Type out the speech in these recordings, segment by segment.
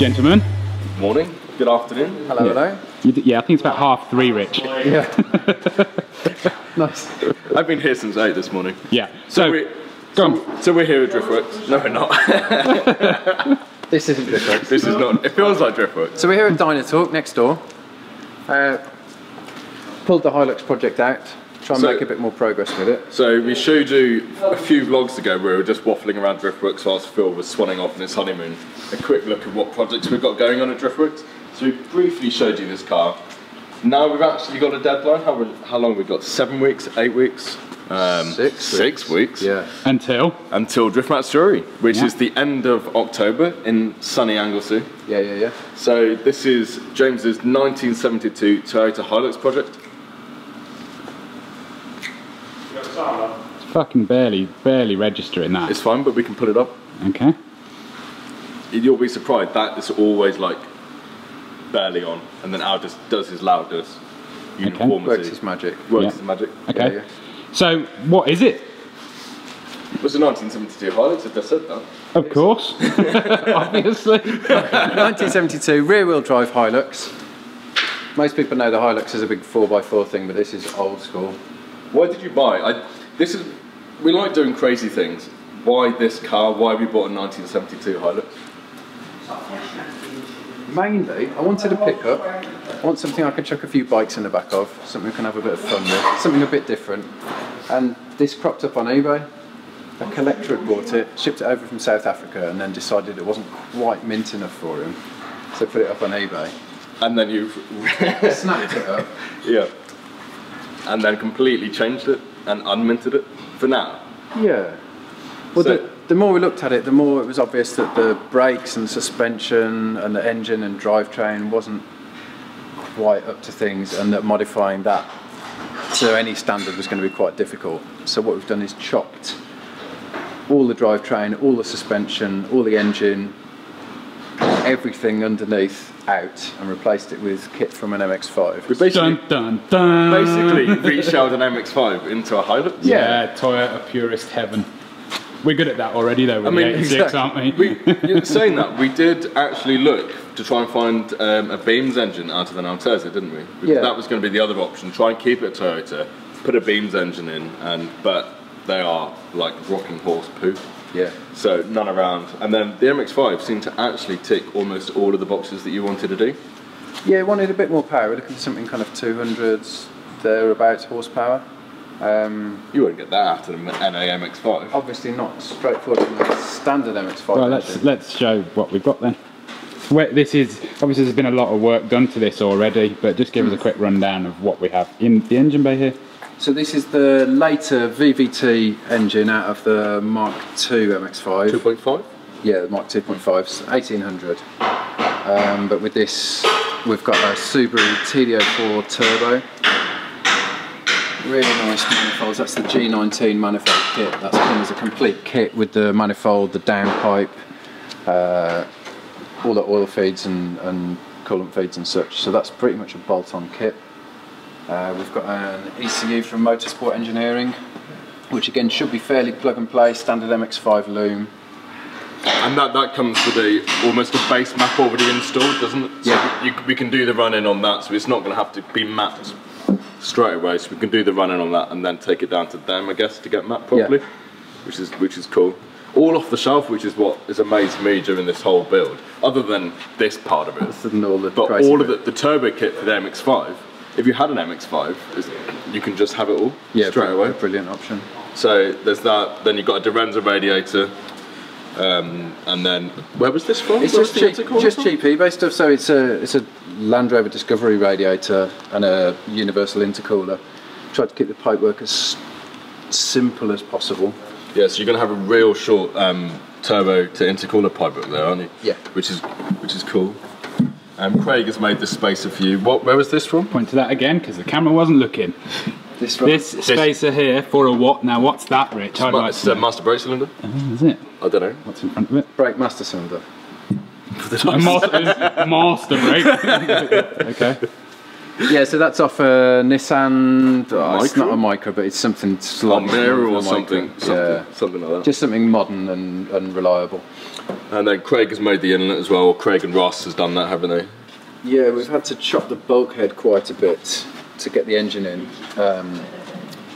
Gentlemen, Morning, good afternoon. Hello, hello. you d- yeah, I think it's about half three, Rich. Yeah. nice. I've been here since 8 this morning. Yeah. So, we, go on. so we're here at Driftworks. No, we're not. This isn't different. this is not, it feels like Driftworks. So we're here at Dynotorque next door. Uh, pulled the Hilux project out. Try and So- make a bit more progress with it. So we showed you a few vlogs ago where we were just waffling around Driftworks whilst Phil was swanning off on his honeymoon. A quick look at what projects we've got going on at Driftworks. So we briefly showed you this car. Now we've actually got a deadline. How, how long we got? Seven weeks? Eight weeks? Um, Six Six weeks. Yeah. Until Until Drift Matsuri, which Yeah. is the end of October in sunny Anglesey. Yeah, yeah, yeah. So this is James's 1972 Toyota Hilux project. Fucking barely, barely registering that. It's fine, but we can put it up. Okay. You'll be surprised that is always like barely on, and then Al just does his loudness. Uniformity. Works his magic. Works Yeah. his magic. Okay. Yeah, So, what is it? It was a 1972 Hilux, if I said that. Of course, obviously. 1972 rear wheel drive Hilux. Most people know the Hilux is a big 4x4 thing, but this is old school. Why did you buy? I, this is we like doing crazy things. Why this car? Why we bought a 1972 Hilux? Mainly, I wanted a pickup. I want something I can chuck a few bikes in the back of, something we can have a bit of fun with, something a bit different. And this cropped up on eBay. A collector had bought it, shipped it over from South Africa, and then decided it wasn't quite mint enough for him. So put it up on eBay. And then you've Snapped it up. yeah, and then completely changed it and unminted it for now. Yeah. Well, So- the, the more we looked at it, the more it was obvious that the brakes and suspension and the engine and drivetrain wasn't quite up to things, and that modifying that to any standard was going to be quite difficult. So what we've done is chopped all the drivetrain, all the suspension, all the engine, everything underneath out, and replaced it with kit from an MX-5. We basically dun dun dun. basically reshelled an MX-5 into a Hilux. Yeah, Toyota purist heaven. We're good at that already, though. With I mean, the 86, exactly. aren't we? We, you're saying that, we did actually look to try and find um, a Beams engine out of the Altezza, didn't we? Because Yeah. That was going to be the other option. Try and keep it Toyota, put a Beams engine in, and but they are like rocking horse poo. Yeah. So none around. And then the MX-5 seemed to actually tick almost all of the boxes that you wanted to do. Yeah, wanted a bit more power. We're looking for something kind of 200s, thereabouts horsepower. Um, You wouldn't get that out of the NA MX-5. obviously not straightforward from a standard MX-5. Well, let's let's show what we've got then. Where, this is obviously there's been a lot of work done to this already, but just give us a quick rundown of what we have in the engine bay here. So this is the later VVT engine out of the Mark II MX-5. 2.5? Yeah, the Mark 2.5, 1800. Um, but with this, we've got a Subaru TD04 Turbo. Really nice manifolds. That's the G19 manifold kit. That's come as a complete kit with the manifold, the downpipe, uh, all the oil feeds and, and coolant feeds and such. So that's pretty much a bolt-on kit. Uh, we've got an ECU from Motorsport Engineering, which again should be fairly plug and play, standard MX-5 loom. And that, that comes with a almost a base map already installed, doesn't it? So Yeah. you, we can do the run in on that, so it's not going to have to be mapped straight away. So we can do the run in on that and then take it down to them, I guess, to get mapped properly, Yeah. which is which is cool. All off the shelf, which is what has amazed me during this whole build. Other than this part of it, all the but all of the turbo kit for the MX-5. If you had an MX-5, is- you can just have it all yeah, straight away. brilliant option. So there's that. Then you've got a Duranza radiator. Um, and then where was this from? It's just cheap, just from? cheap eBay stuff. So it's a it's a Land Rover Discovery radiator and a universal intercooler. Tried to keep the pipework as simple as possible. Yeah, so you're gonna have a real short um, turbo to intercooler pipe up there, aren't you? Yeah. Which is which is cool. Um, Craig has made this spacer for you. What? Where was this from? Point to that again because the camera wasn't looking. This This spacer here for a what? Now what's that, Rich? I'd Ma- like it's to a know. master brake cylinder. Oh, is it? I don't know. What's in front of it? brake master cylinder. Master, master brake. okay. Yeah, so that's off a Nissan. oh, it's not a Micra, but it's something A slightly mirror or something, something, Yeah, something like that. just something modern and, and reliable. and then Craig has made the inlet as well. Craig and Ross has done that, haven't they? Yeah, we've had to chop the bulkhead quite a bit to get the engine in, um,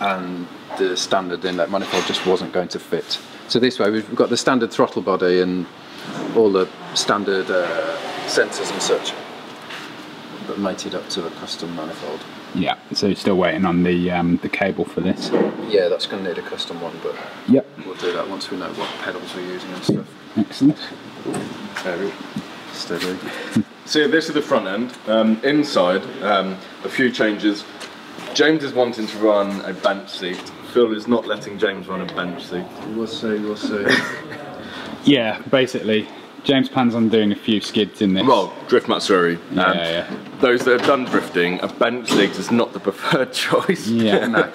and the standard inlet manifold just wasn't going to fit. So this way, we've got the standard throttle body and all the standard uh, sensors and such, but mated up to a custom manifold. Yeah. So still waiting on the um, the cable for this. Yeah, that's going to need a custom one, but Yep. we'll do that once we know what pedals we're using and stuff. Excellent. Very steady. So this is the front end. Um, inside, um, a few changes. James is wanting to run a bench seat. Phil is not letting James run a bench seat. We'll see, we'll see. Yeah. Basically, James plans on doing a few skids in this. Well, drift Matsuri. Yeah, yeah. Those that have done drifting, a bench seat is not the preferred choice. Yeah. no.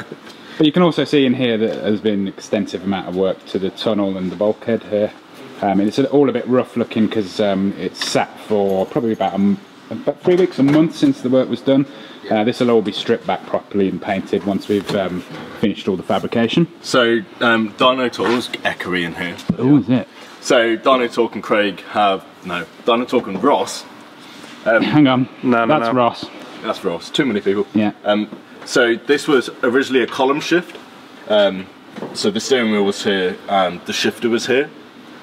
But you can also see in here that there's been an extensive amount of work to the tunnel and the bulkhead here. Um, and it's all a bit rough looking because um, it's sat for probably about, a m about three weeks, a month since the work was done. Uh, this will all be stripped back properly and painted once we've um, finished all the fabrication. So, um, Dynotorque's echoey in here. Oh, is it? So, Dynotorque and Craig have, no, Dynotorque and Ross, Hang on. No, no, That's no. Ross. that's Ross, too many people. Yeah. Um, so, this was originally a column shift. Um, so, the steering wheel was here and the shifter was here.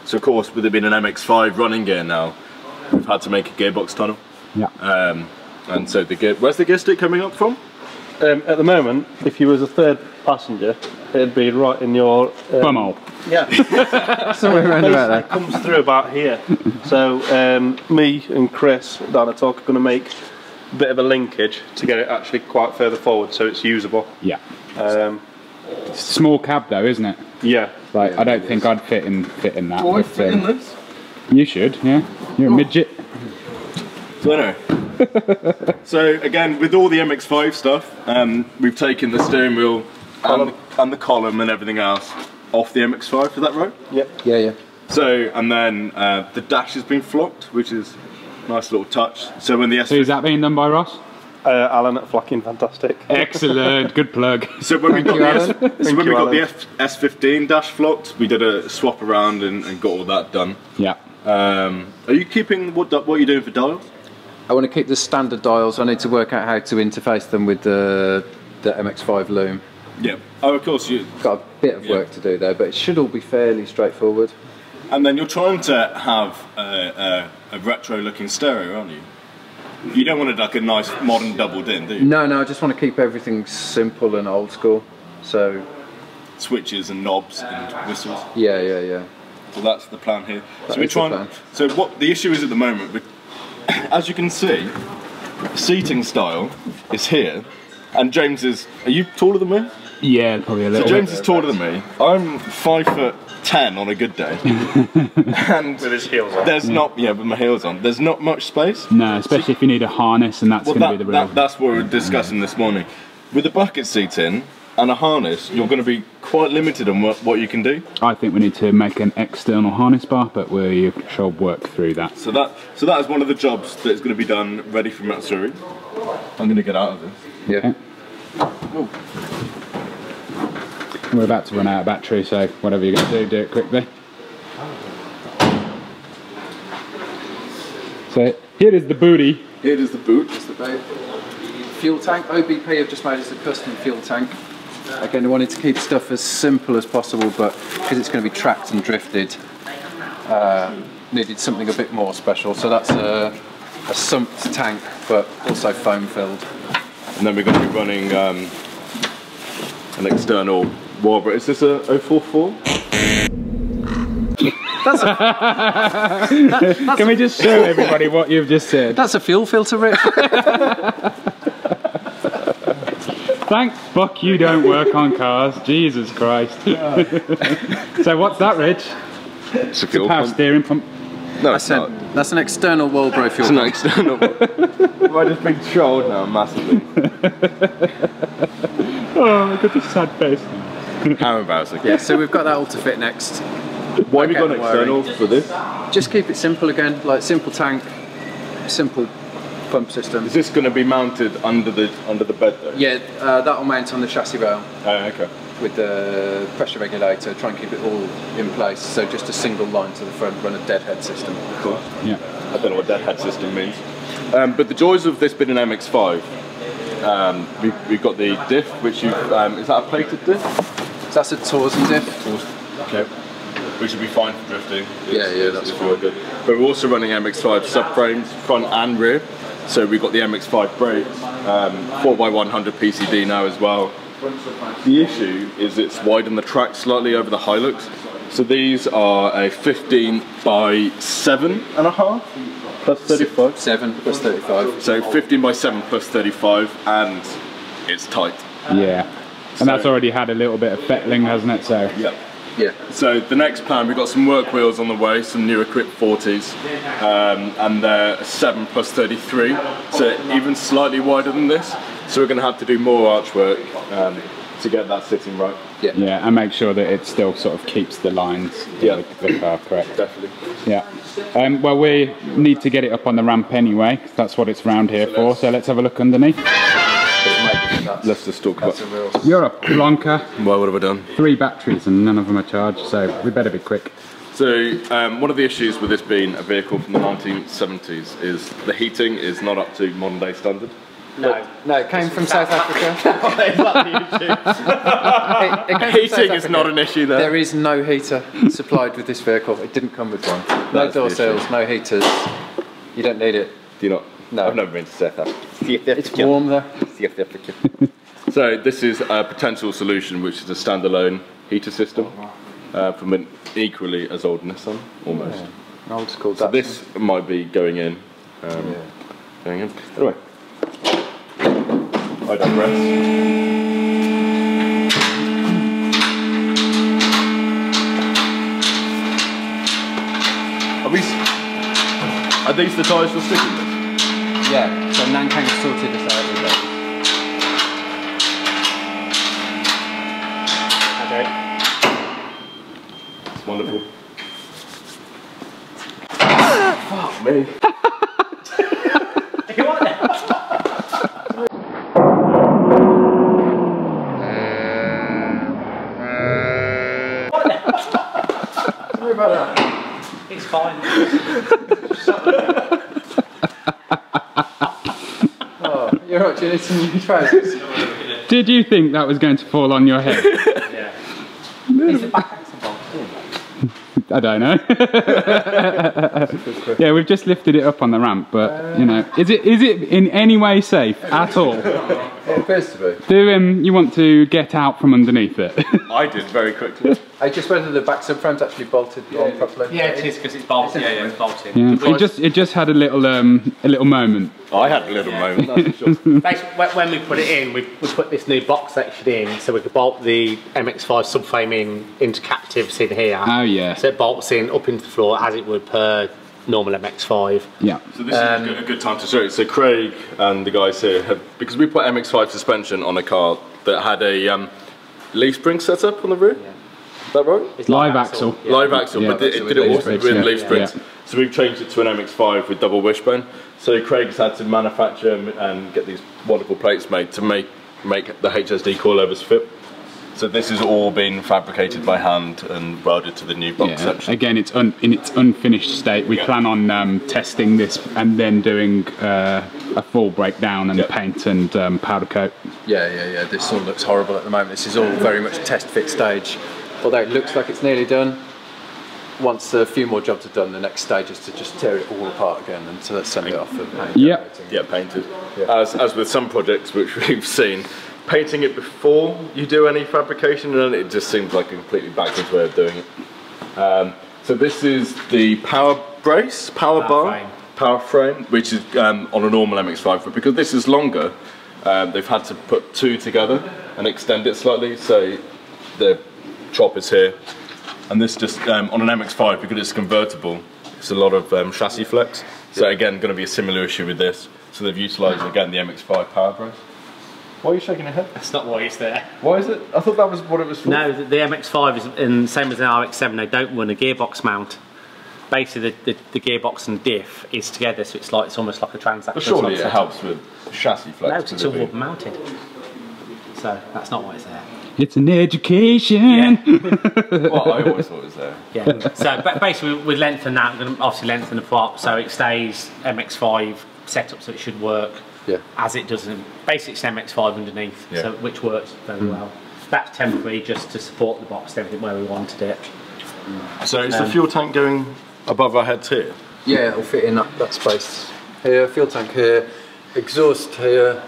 So, of course, with it being an MX5 running gear now, we've had to make a gearbox tunnel. Yeah. Um, and so, the gear, where's the gear stick coming up from? Um, at the moment, if you was a third passenger, it'd be right in your. Um, Bumhole. Yeah, Somewhere around about it there. comes through about here. So um, me and Chris down at Talk are going to make a bit of a linkage to get it actually quite further forward, so it's usable. Yeah. Um, It's a small cab though, isn't it? yeah. Like Yeah, I don't think is. I'd fit in fit in that. Oh, I fit in um, this. You should, yeah. You're a midget. So anyway, so again with all the MX5 stuff, um, we've taken the steering wheel and, and the column and everything else off the MX5. Is that right? Yep. Yeah, yeah. So and then uh, the dash has been flocked, which is a nice little touch. So when the S So is that being done by Ross? Uh, Alan at Flocking, fantastic. Excellent, good plug. so when we got you, the S, so when we got the F, S15 dash flocked, we did a swap around and, and got all that done. Yeah. Um, are you keeping what what you're doing for dials? I want to keep the standard dials. I need to work out how to interface them with the the MX5 loom. Yeah. Oh, of course you. Got a bit of Yeah. work to do there, but it should all be fairly straightforward. And then you're trying to have a, a, a retro-looking stereo, aren't you? You don't want it like a nice modern double din, do you? No, no, I just want to keep everything simple and old school. So Switches and knobs and whistles. yeah, yeah, yeah. So that's the plan here. That so we're trying. So what the issue is at the moment, as you can see, seating style is here, and James is. Are you taller than me? Yeah, probably a little. So James bit. is taller than me. I'm five foot ten on a good day, and With his heels on. there's not yeah with my heels on. There's not much space. No, especially if you need a harness and that's Well, going to that, be the real. that, that's what we were discussing this morning. With a bucket seat in and a harness, you're going to be quite limited on what, what you can do. I think we need to make an external harness bar, but we shall work through that. So that so that is one of the jobs that is going to be done ready for Matsuri. I'm going to get out of this. Yeah. We're about to run out of battery, so whatever you're going to do, do it quickly. So here is the booty. Here is the boot. That's the boat. Fuel tank. OBP have just made us a custom fuel tank. Again, I wanted to keep stuff as simple as possible, but because it's going to be tracked and drifted, uh, needed something a bit more special. So that's a, a sumped tank, but also foam filled. And then we're going to be running um, an external Walbro. Is this a 044? Can we just show everybody what you've just said? That's a fuel filter, Rich. Thank fuck you don't work on cars. Jesus Christ. so what's that, Rich? It's a fuel Power pump. steering pump. No, I said not. that's an external Walbro fuel It's an external. Have I just been trolled now massively? Oh, look at this sad face. How embarrassing. Yeah, so we've got that all to fit next. Why have you Work got out an external for this? Just keep it simple again, like simple tank, simple pump system. Is this going to be mounted under the under the bed though? Yeah, uh, that'll mount on the chassis rail Oh, okay. with the pressure regulator, try and keep it all in place. So just a single line to the front, run a deadhead system. Cool. Yeah. I don't know what that head system means. Um, but the joys of this being an MX-5, um, we, we've got the diff, which you um, is that a plated diff? So that's a Torsen diff. Okay. Which would be fine for drifting. Yeah, yeah, that's It's really good. But we're also running MX-5 subframes, front and rear. So we've got the MX-5 brakes, um, 4x100 PCD now as well. The issue is it's widened the track slightly over the Hilux. So these are a 15 by 7 and a half plus 35. Seven plus 35. So 15 by 7 plus 35 and it's tight. Yeah. And that's already had a little bit of fettling, hasn't it? So Yep. Yeah. So the next plan, we've got some work wheels on the way, some new Equip 40s, um, and they're 7 plus 33, so even slightly wider than this. So we're going to have to do more archwork um, to get that sitting right. Yeah. yeah, and make sure that it still sort of keeps the lines Yeah. the, the car correct. Definitely. Yeah. Um, well, we need to get it up on the ramp anyway. 'cause that's what it's round here for. So let's have a look underneath. That's, Let's just talk about. that's a real. You're a plonker. Well, what have I done? Three batteries and none of them are charged, so we better be quick. So um, one of the issues with this being a vehicle from the 1970s is the heating is not up to modern day standard. No. No, it came from South Africa. It's not the issue. It- it Heating South is Africa. not an issue there. There is no heater supplied with this vehicle. It didn't come with one. No That's door issue. sills, no heaters. You don't need it. Do you not? No. I've never been to South Africa. It's warm there. So this is a potential solution, which is a standalone heater system uh, from an equally as old Nissan, almost. An old school So this might be going in. Um, Going in. Anyway. I digress. Are, are these the tyres for sticking with? Yeah, so Nankang sorted this out with that. Okay. It's wonderful. Fuck me. If you want. Sorry about that. It's fine. Oh, you're right, do you need some new trousers? Did you think that was going to fall on your head? Yeah. Is the back axle bolted? I don't know. yeah, we've just lifted it up on the ramp, but you know, is it is it in any way safe at all? It appears to be. Do um, you want to get out from underneath it? I did very quickly. I just whether the back subframe's actually bolted on properly. Yeah, it is because it's bolted. Yeah, yeah, it's bolted. yeah, it just it just had a little um a little moment. I had a little moment, sure. Basically, when- when we put it in, we, we put this new box section in so we could bolt the MX5 subframe in into captives in here. Oh yeah, So it bolts in up into the floor as it would per normal MX5. yeah. So this is a good, time to show it. So Craig and the guys here have, because we put MX-5 suspension on a car that had a um, leaf spring setup on the rear. Is that right? It's Live axle. Yeah. Live axle, Yeah. but it, it did it also springs, with yeah. leaf springs. Yeah. So we've changed it to an MX-5 with double wishbone. So Craig's had to manufacture and- and get these wonderful plates made to make make the HSD coilovers fit. So this has all been fabricated by hand and welded to the new box Yeah, section. again, it's un, in its unfinished state. We Yeah. plan on um, testing this and then doing uh, a full breakdown and Yeah. paint and um, powder coat. Yeah, yeah, yeah. This all looks horrible at the moment. This is all very much test fit stage. Although it looks like it's nearly done. Once a few more jobs are done, the next stage is to just tear it all apart again and so let's send it off for paint. Yep. Yeah, painted. As, as with some projects which we've seen, painting it before you do any fabrication, and it just seems like a completely backwards way of doing it. Um, so this is the power brace, power, Power bar, frame. power frame, which is um, on a normal MX-5, but because this is longer, um, they've had to put two together and extend it slightly. So the chop is here, and this just um, on an MX-5 because it's convertible. It's a lot of um, chassis flex. So again, going to be a similar issue with this. So they've utilised again the MX-5 power brace. Why are you shaking your head? That's not why it's there. Why is it? I thought that was what it was for. No, the, the MX5 is and same as an RX7. They don't run a gearbox mount. basically the, the, the gearbox and diff is together, so it's like it's almost like a transaxle. But surely it helps with chassis No, flex. it's all with mounted. So that's not why it's there. It's an education. Yeah. being- Well, I always thought it was there. Yeah. so ba- basically, we lengthen that, we're going to obviously lengthen the prop so it stays MX5 setup, so it should work Yeah. as it does. in- basic it's an MX5 underneath, Yeah. so which works very hmm. well. That's temporary, just to support the box, and everything where we wanted it. So is the um, fuel tank going above our heads here? Yeah, it'll fit in that, that space here, fuel tank here, exhaust here.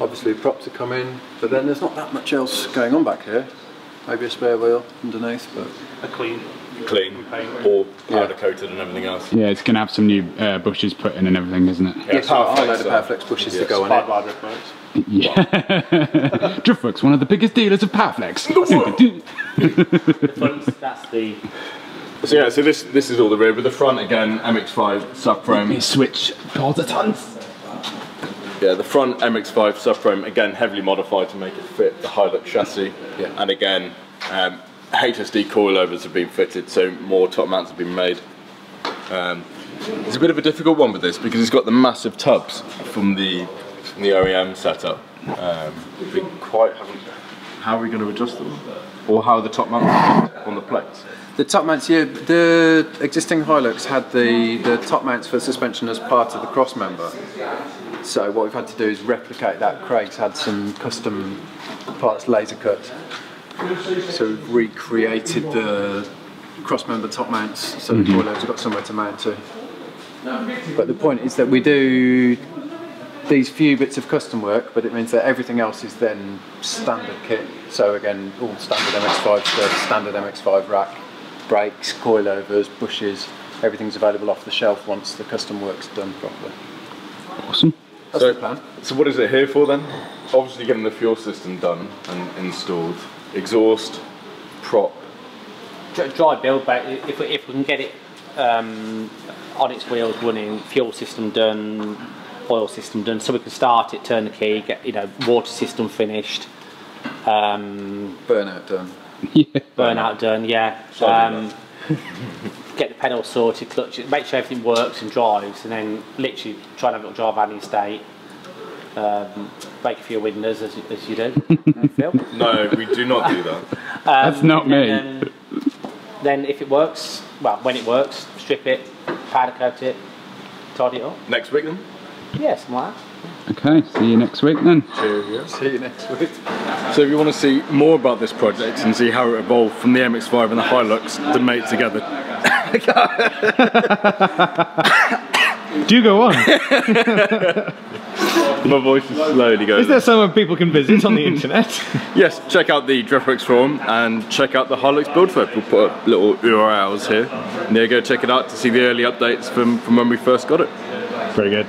Obviously, props are coming, but then there's not that much else going on back here. Maybe a spare wheel underneath, but A clean. Clean, all powder coated and everything else. Yeah, it's going to have some new uh, bushes put in and everything, isn't it? yes, Power I'll Flex, load of Powerflex bushes yes. to go on it. bar. Yeah. Driftworks, one of the biggest dealers of Powerflex. The front, that's the So yeah, so this this is all the rear, but the front again, MX-5 subframe. switch all the tons. Yeah, the front MX-5 subframe again heavily modified to make it fit the Hilux chassis. Yeah. And again, um, HSD coilovers have been fitted, so more top mounts have been made. Um, it's a bit of a difficult one with this because it's got the massive tubs from the from the OEM setup. Um, we quite haven't. How are we going to adjust them? Or how are the top mounts on the plates? The top mounts, yeah, the existing Hilux had the, the top mounts for suspension as part of the cross member. So what we've had to do is replicate that. Craig's had some custom parts laser cut. So we've recreated the cross member top mounts so the mm-hmm. coilovers have got somewhere to mount to. But the point is that we do these few bits of custom work, but it means that everything else is then standard kit. So again, all standard MX5 stuff, standard MX5 rack, brakes, coilovers, bushes, everything's available off the shelf once the custom work's done properly. Awesome. That's So- the plan. So what is it here for then? Obviously getting the fuel system done and installed. Exhaust, prop. dry- dry build. But if we, if we can get it um, on its wheels running, fuel system done, oil system done, so we can start it, turn the key, get you know water system finished. Um, Burnout done. Yeah. burnout done, yeah. Um, get the pedal sorted, clutch it, make sure everything works and drives, and then literally try and have a little drive around the estate. Um, break a few windows as, as you do, Phil. No, we do not do that. That's not me. Then, then if it works, well, when it works, strip it, powder coat it, tidy it up. Next week then? Yeah, something like that. Okay, see you next week then. See you next week. So if you want to see more about this project and see how it evolved from the MX-5 and the Hilux to mate together, Do go on. my voice is slowly going. Is there somewhere people can visit on the internet? Yes, check out the Driftworks forum and check out the Hilux build thread. We'll put up little URLs here. And there you go, check it out to see the early updates from, from when we first got it. Very good.